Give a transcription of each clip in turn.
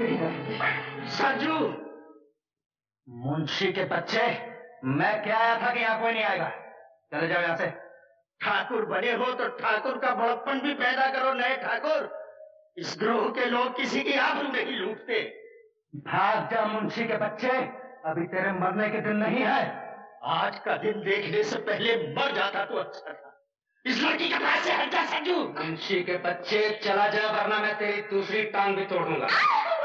ही सरजू मुंशी के बच्चे, मैं क्या आया था कि यहाँ कोई नहीं आएगा? चले जाओ यहाँ से। ठाकुर बने हो तो ठाकुर का बड़प्पन भी पैदा करो, नए ठाकुर। इस ग्रोह के लोग किसी की आबरू नहीं लूटते। भाग जा मुंशी के बच्चे, अभी तेरे मरने के दिन नहीं है। आज का दिन देखने से पहले मर जाता तो अच्छा था। इस लड़की के पास से हट जा संजू मुंशी के बच्चे चला जा वरना मैं तेरी दूसरी टांग भी तोड़ दूँगा।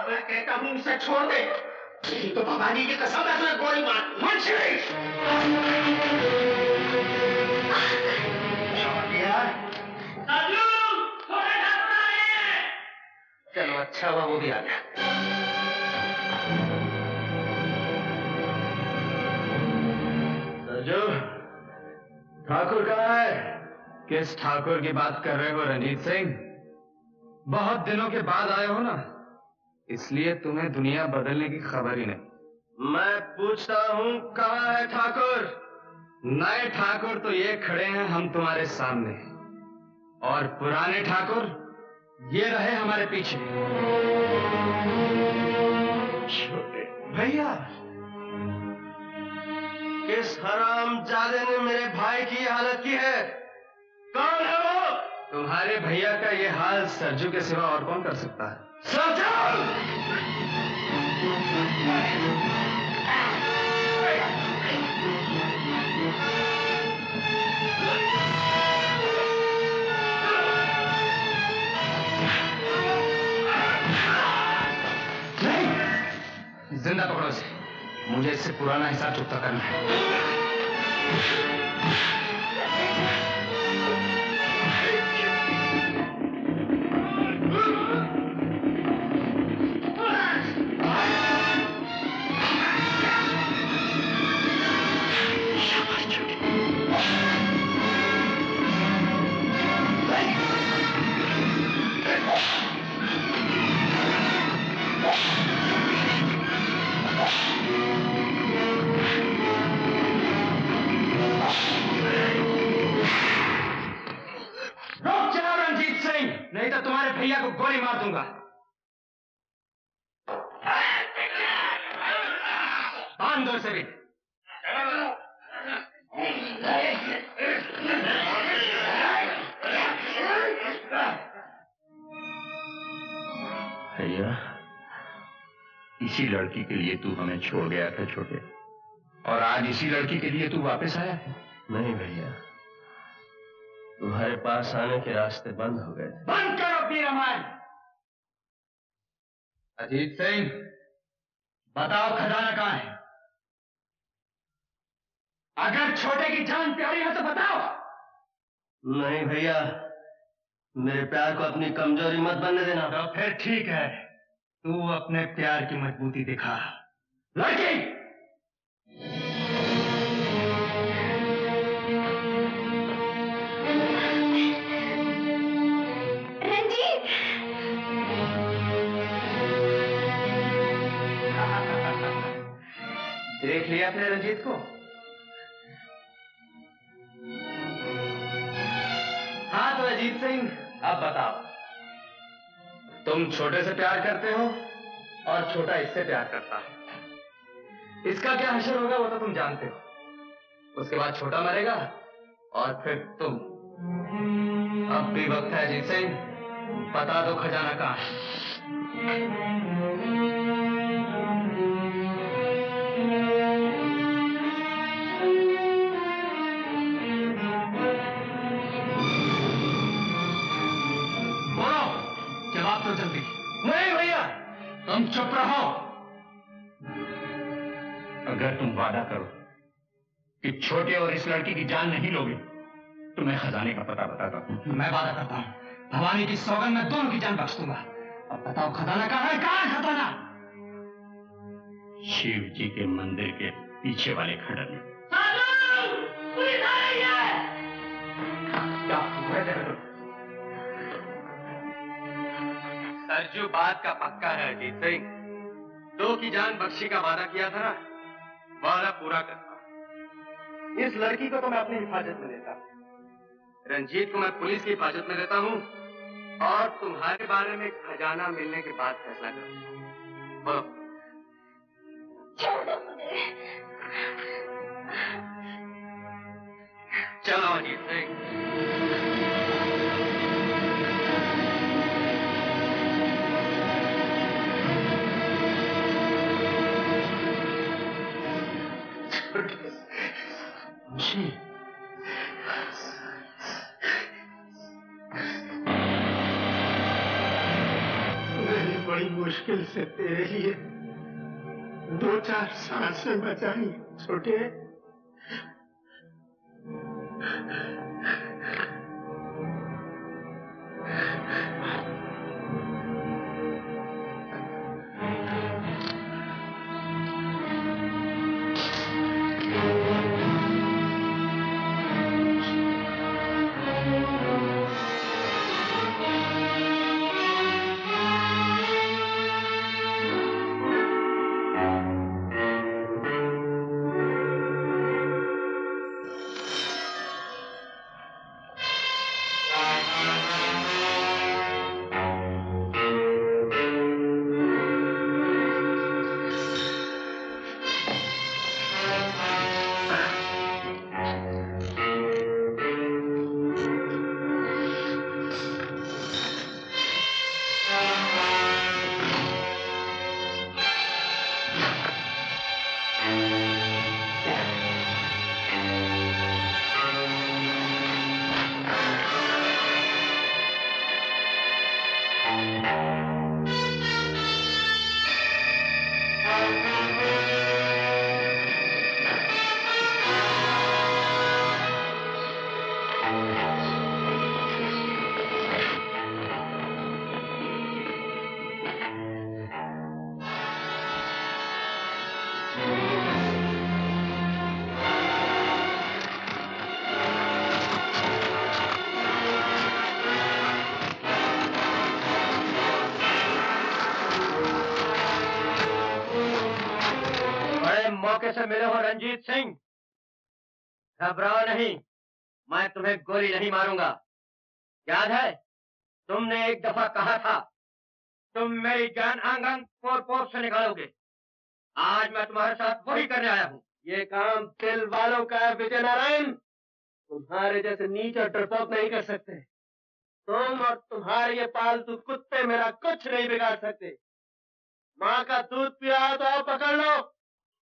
मैं कहता हूँ उसे छोड़ दे। तो भवानी की कसम है तुम्हें गोली मार मुंशी चलो। अच्छा हुआ वो भी आ गया। ठाकुर कहाँ है? किस ठाकुर की बात कर रहे हो रंजीत सिंह? बहुत दिनों के बाद आए हो ना। इसलिए तुम्हें दुनिया बदलने की खबर ही नहीं। मैं पूछता हूँ, कहाँ है ठाकुर? नए ठाकुर तो ये खड़े हैं हम तुम्हारे सामने। और पुराने ठाकुर, ये रहे हमारे पीछे। छोटे भैया, किस हराम जादे ने मेरे भाई की हालत की है? तुम्हारे भैया का ये हाल सरजू के सिवा और कौन कर सकता है? सरजू! ज़िंदा पकड़ो इसे। मुझे इससे पुराना हिसाब चुकता करना है। भी भैया इसी लड़की के लिए तू हमें छोड़ गया था छोटे। और आज इसी लड़की के लिए तू वापस आया है? नहीं भैया तुम्हारे पास आने के रास्ते बंद हो गए बंद करो अपनी रामायण अजीत सिंह बताओ खजाना कहाँ है? अगर छोटे की जान प्यारी है तो बताओ। नहीं भैया मेरे प्यार को अपनी कमज़ोरी मत बनने देना। तो फिर ठीक है तू अपने प्यार की मजबूती दिखा। लड़की! देख लिया अपने रंजीत को? हाँ तो अजीत सिंह, अब बताओ। तुम छोटे से प्यार करते हो और छोटा इससे प्यार करता है। इसका क्या हशर होगा वो तो तुम जानते हो। उसके बाद छोटा मरेगा और फिर तुम। अब भी वक्त है अजीत सिंह, बता दो खजाना कहाँ है। तुम चुप रहो। अगर तुम वादा करो कि छोटे और इस लड़की की जान नहीं लोगे तो मैं खजाने का पता बताता हूँ। मैं वादा करता हूँ भवानी की सौगन में दोनों की जान बख्श दूँगा। अब बताओ खजाना कहाँ है? कहाँ है खजाना? शिव जी के मंदिर के पीछे वाले खंडर में। सरजू बात का पक्का है अजीत सिंह। दो की जान बख्शी का वादा किया था ना वादा पूरा करता इस लड़की को तो मैं अपनी हिफाजत में लेता रंजीत को मैं पुलिस की हिफाजत में लेता हूँ और तुम्हारे बारे में खजाना मिलने के बाद फैसला करो बोलो। चलो अजीत सिंह। मुश्किल से तेरे लिए दो चार साँसें बचाई छोटे। मौके से मिले हो रंजीत सिंह। घबराओ नहीं, मैं तुम्हें गोली नहीं मारूँगा। याद है, तुमने एक दफ़ा कहा था, तुम मेरी जान आँगन पोर पोर से निकालोगे। आज मैं तुम्हारे साथ वही करने आया हूँ। ये काम दिल वालों का है विजय नारायण तुम्हारे जैसे नीच और डरपोक नहीं कर सकते। तुम और तुम्हारे ये पालतू कुत्ते मेरा कुछ नहीं बिगाड़ सकते। माँ का दूध पिया तो पकड़ लो।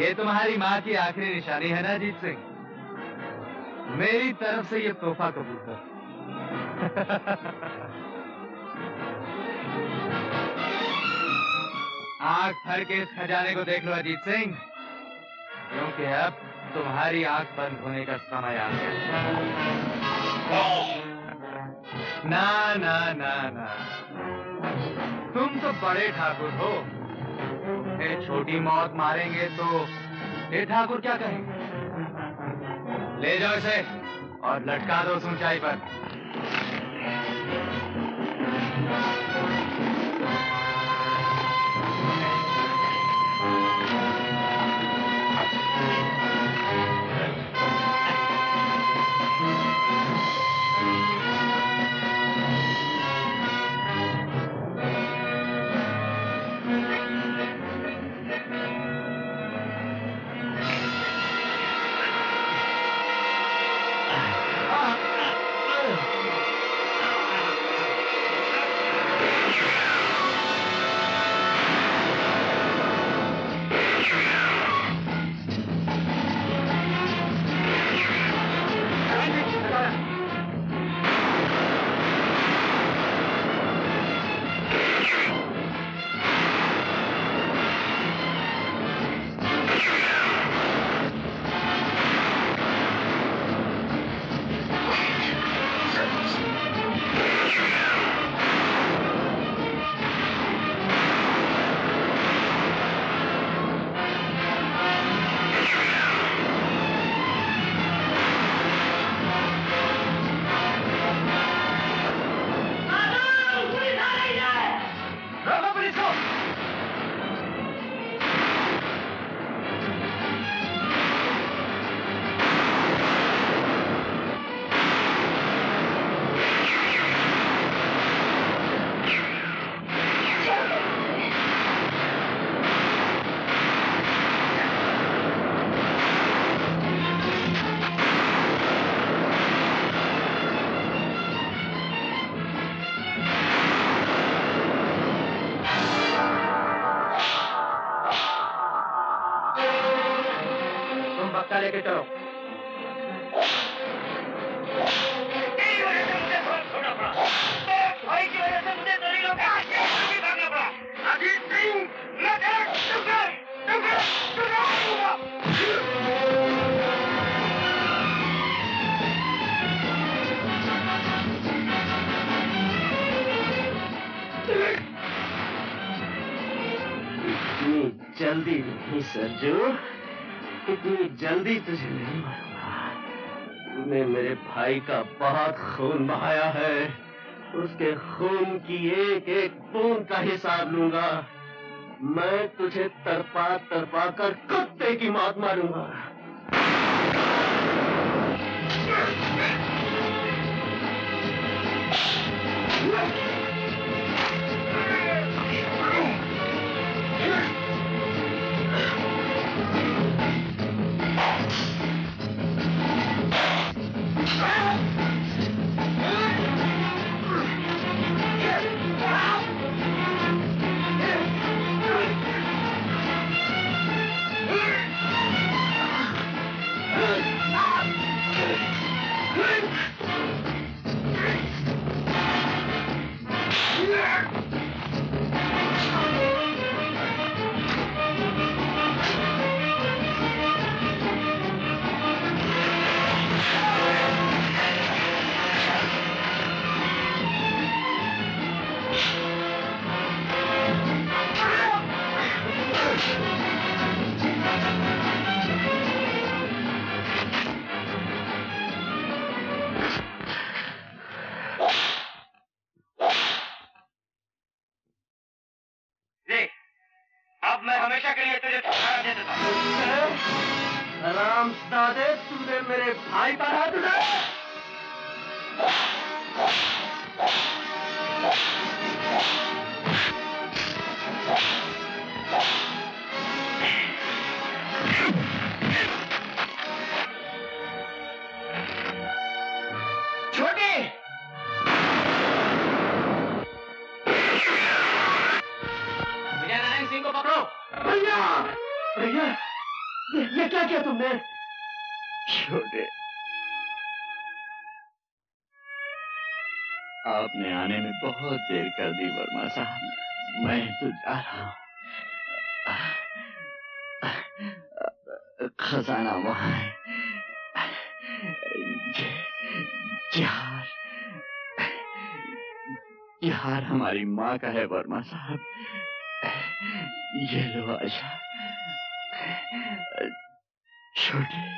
ये तुम्हारी माँ की आखिरी निशानी है ना, अजीत सिंह? मेरी तरफ़ से ये तोहफा कबूल कर। आँख भर के इस खजाने को देख लो, अजीत सिंह। क्योंकि अब तुम्हारी आँख बंद होने का समय आ गया। ना ना ना ना। तुम तो बड़े ठाकुर हो। तुम्हें छोटी मौत मारेंगे तो फिर ठाकुर क्या कहेंगे? ले जाओ इसे और लटका दो ऊंचाई पर। करूँगा इतनी जल्दी नहीं सरजू। इतनी जल्दी तुझे नहीं मारूँगा। मेरे भाई का बहुत खून बहाया है। उसके खून की एक एक बूंद का हिसाब लूँगा। मैं तुझे तरपा तरपा कर कुत्ते की मौत मारूँगा। देख बहुत देर कर दी वर्मा साहब। मैं तो जा रहा हूँ। खजाना वहाँ है। ये- ये हार ये हार हमारी माँ का है वर्मा साहब। ये लो आशा। छोटे